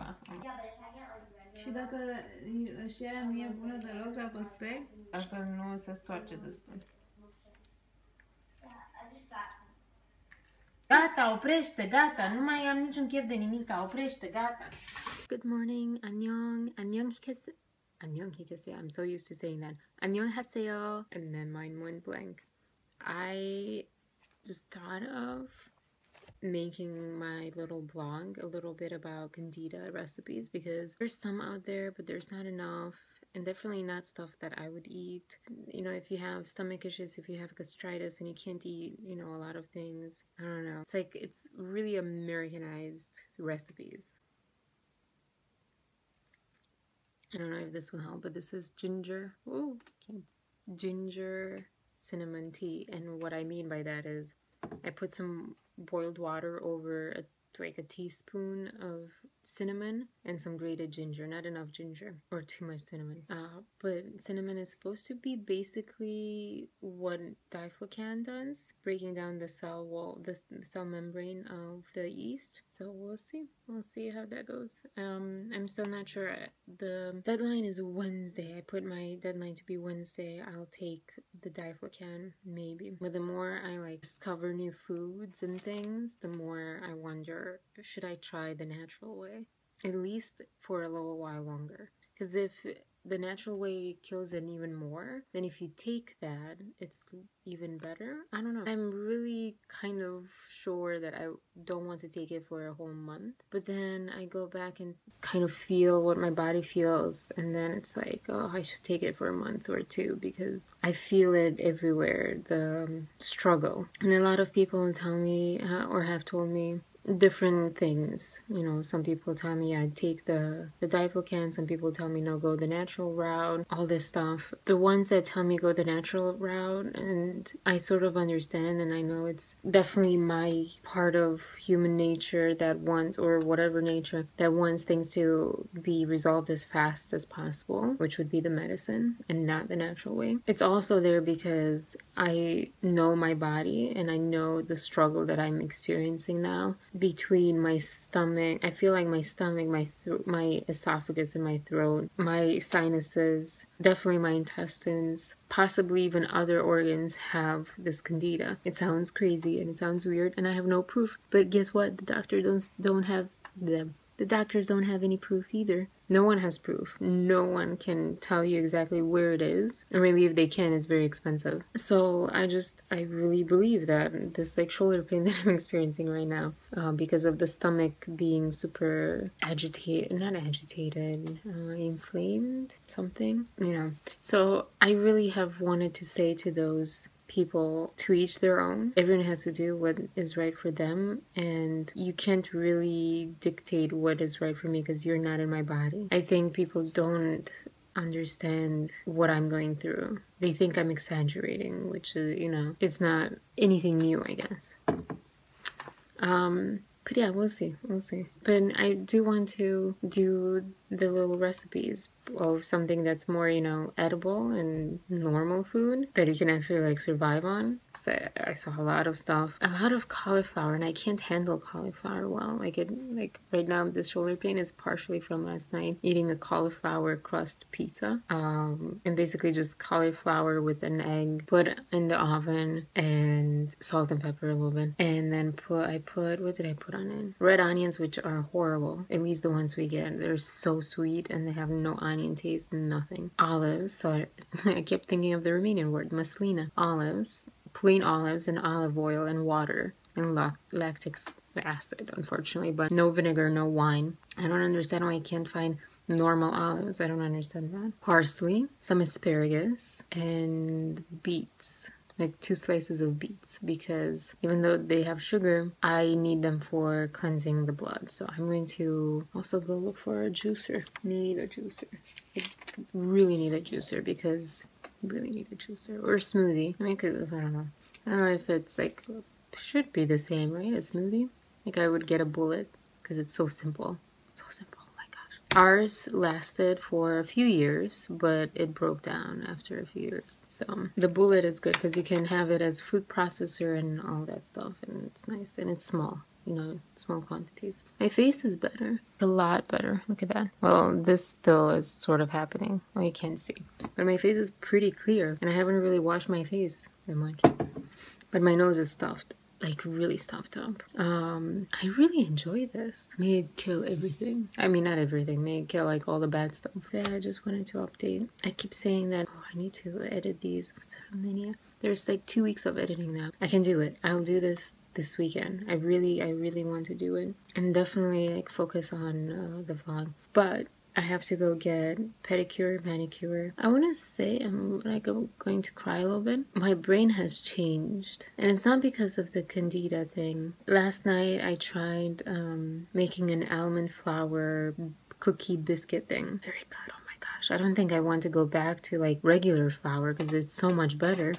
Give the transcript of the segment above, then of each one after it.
apa. Și dacă ăștia nu e bună deloc, dacă spec, dacă nu se stoarce destul. Gata, oprește, gata, nu mai am niciun chef de nimic, oprește, gata. Good morning, annyeong, annyeong hikase, annyeong hikase, I'm so used to saying that. Annyeong haseo, and then mine went blank. I just thought of making my little blog a little bit about candida recipes because there's some out there, but there's not enough and definitely not stuff that I would eat. You know, if you have stomach issues, if you have gastritis and you can't eat, you know, a lot of things, I don't know. It's like it's really Americanized recipes. I don't know if this will help, but this is ginger. Oh, ginger cinnamon tea. And what I mean by that is I put some boiled water over a like a teaspoon of cinnamon and some grated ginger not enough ginger or too much cinnamon. Uh, but cinnamon is supposed to be basically what diflucan does breaking down the cell wall the cell membrane of the yeast. So we'll see. We'll see how that goes. Um i'm still not sure. The deadline is wednesday. I put my deadline to be wednesday. I'll take the diflucan maybe. But the more i like discover new foods and things the more i wonder should i try the natural way? At least for a little while longer. Because if the natural way kills it even more then if you take that it's even better. I don't know. I'm really kind of sure that i don't want to take it for a whole month but then i go back and kind of feel what my body feels and then it's like oh i should take it for a month or two because i feel it everywhere the um, struggle. And a lot of people tell me uh, or have told me different things. You know, some people tell me I take the the diflucan, some people tell me no, go the natural route, all this stuff. The ones that tell me go the natural route and I sort of understand and I know it's definitely my part of human nature that wants or whatever nature that wants things to be resolved as fast as possible, which would be the medicine and not the natural way. It's also there because I know my body and I know the struggle that I'm experiencing now between my stomach. I feel like my stomach, my my esophagus, and my throat, my sinuses, definitely my intestines, possibly even other organs have this candida. It sounds crazy and it sounds weird, and I have no proof. But guess what? The doctor don't don't have them. The doctors don't have any proof either. No one has proof. No one can tell you exactly where it is. Or maybe if they can, it's very expensive. So I just, I really believe that this like shoulder pain that I'm experiencing right now, uh, because of the stomach being super agitated, not agitated, uh, inflamed, something, you know. So I really have wanted to say to those people to each their own. Everyone has to do what is right for them, and you can't really dictate what is right for me because you're not in my body. I think people don't understand what I'm going through. They think I'm exaggerating, which is, you know, it's not anything new, I guess. Um, but yeah, we'll see. We'll see. But I do want to do the little recipes of something that's more, you know, edible and normal food that you can actually like survive on. So I saw a lot of stuff, a lot of cauliflower, and I can't handle cauliflower well. Like it, like right now, this shoulder pain is partially from last night eating a cauliflower crust pizza, um, and basically just cauliflower with an egg put in the oven and salt and pepper a little bit, and then put I put what did I put on it? Red onions, which are horrible. At least the ones we get, they're so sweet and they have no onion taste, nothing. Olives, so I, kept thinking of the Romanian word, maslina. Olives, plain olives and olive oil and water and lactic acid, unfortunately, but no vinegar, no wine. I don't understand why I can't find normal olives. I don't understand that. Parsley, some asparagus, and beets like two slices of beets because even though they have sugar, I need them for cleansing the blood. So I'm going to also go look for a juicer. Need a juicer. I really need a juicer because I really need a juicer or a smoothie. I mean, I don't know. I don't know if it's like should be the same, right? A smoothie. Like I would get a bullet because it's so simple. So simple. Ours lasted for a few years, but it broke down after a few years. So the bullet is good because you can have it as food processor and all that stuff, and it's nice and it's small. you know, small quantities. My face is better, a lot better. Look at that. Well, this still is sort of happening. Well, you can't see, but my face is pretty clear, and I haven't really washed my face that much. But my nose is stuffed like really stuffed up. Um, I really enjoy this. May it kill everything. I mean, not everything. May it kill like all the bad stuff. Yeah, I just wanted to update. I keep saying that. Oh, I need to edit these. What's how many? There's like two weeks of editing now. I can do it. I'll do this this weekend. I really, I really want to do it and definitely like focus on uh, the vlog. But I have to go get pedicure, manicure. I want to say I'm like I'm going to cry a little bit. My brain has changed, and it's not because of the candida thing. Last night I tried um, making an almond flour cookie biscuit thing. Very good. Oh my gosh, I don't think I want to go back to like regular flour because it's so much better.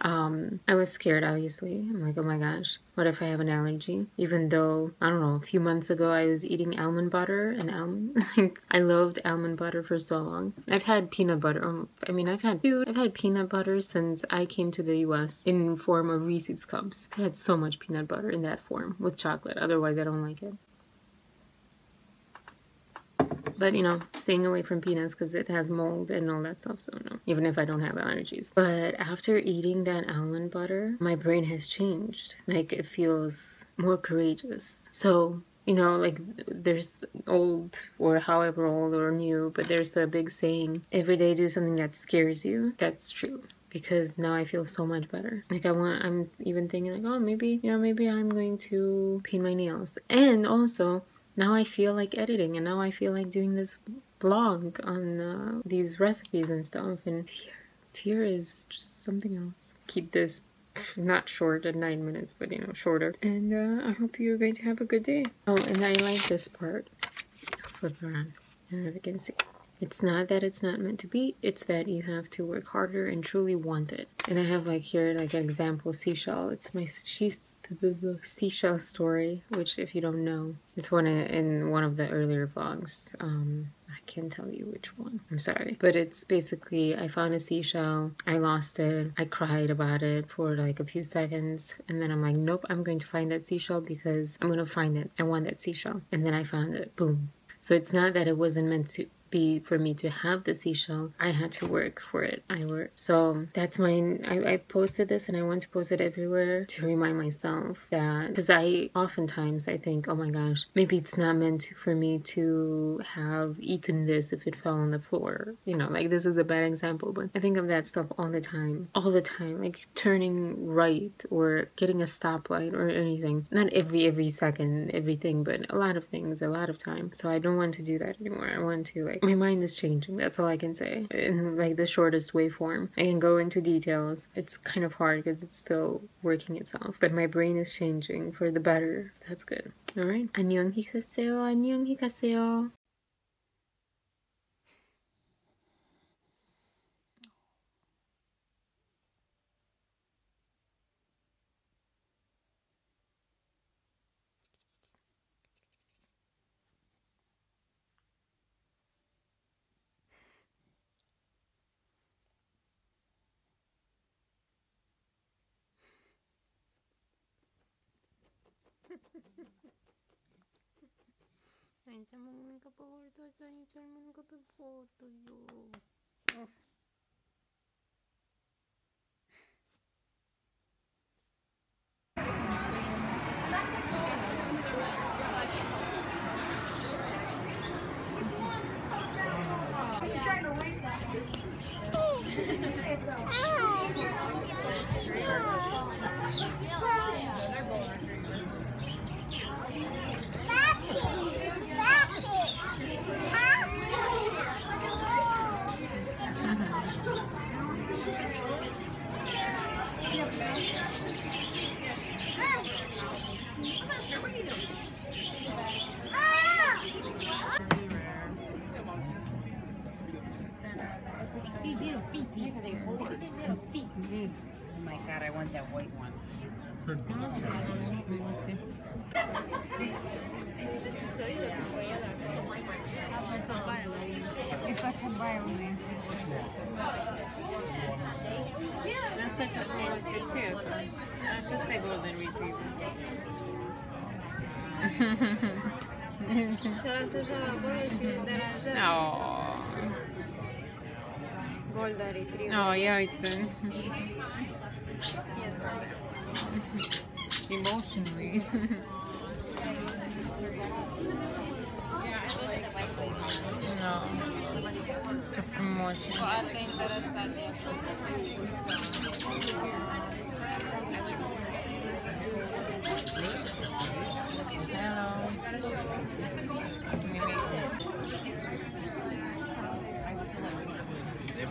Um, I was scared, obviously. I'm like, oh my gosh, what if I have an allergy? Even though, I don't know, a few months ago I was eating almond butter and almond. Like, I loved almond butter for so long. I've had peanut butter. Um, I mean, I've had, dude, I've had peanut butter since I came to the US in form of Reese's cups. I had so much peanut butter in that form with chocolate. Otherwise, I don't like it. But you know, staying away from peanuts because it has mold and all that stuff. So no, even if I don't have allergies. But after eating that almond butter, my brain has changed. Like it feels more courageous. So you know, like there's old or however old or new, but there's a big saying every day do something that scares you. That's true because now I feel so much better. Like I want, I'm even thinking like, oh, maybe, you know, maybe I'm going to paint my nails. And also, now I feel like editing and now I feel like doing this blog on uh, these recipes and stuff and fear fear is just something else. Keep this not short at nine minutes but you know shorter. And uh, I hope you're going to have a good day. Oh and I like this part. Flip around. I don't know if you can see. It's not that it's not meant to be, it's that you have to work harder and truly want it. And I have like here like an example seashell. It's my she's the seashell story, which if you don't know, it's one in one of the earlier vlogs. Um, I can't tell you which one. I'm sorry. But it's basically I found a seashell, I lost it, I cried about it for like a few seconds, and then I'm like, nope, I'm going to find that seashell because I'm gonna find it. I want that seashell. And then I found it. Boom. So it's not that it wasn't meant to be for me to have the seashell i had to work for it. I work so that's my I, I posted this and i want to post it everywhere to remind myself that because i oftentimes i think oh my gosh maybe it's not meant for me to have eaten this if it fell on the floor you know like this is a bad example but i think of that stuff all the time all the time like turning right or getting a stoplight or anything. Not every every second everything but a lot of things a lot of time. So i don't want to do that anymore. I want to like like my mind is changing that's all i can say in like the shortest way form i can go into details it's kind of hard because it's still working itself but my brain is changing for the better so that's good all right 안녕 히가세요 안녕 히가세요 Aici să mănâncă pe hortoză, nici să-l mănâncă pe hortoză. Mm. Oh my god, I want that white one. Ifatabayo Następnie odmieniło się ciasto. A golden retriever. Szala se szala górę się deranżera. Golden Retriever. Oh, jajte. Emotionally. no. Čo famoso. Foarte interesant. Hello.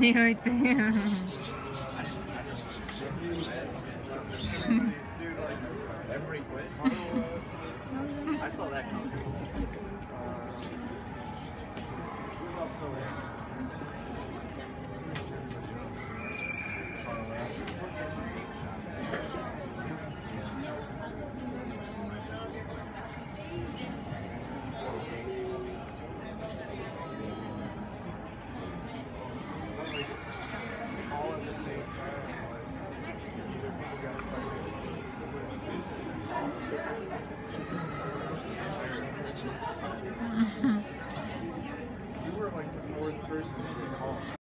Jajte. Emery quit. I saw that coming. Who's also there? All at the same time. like, either people gotta fight it. You were like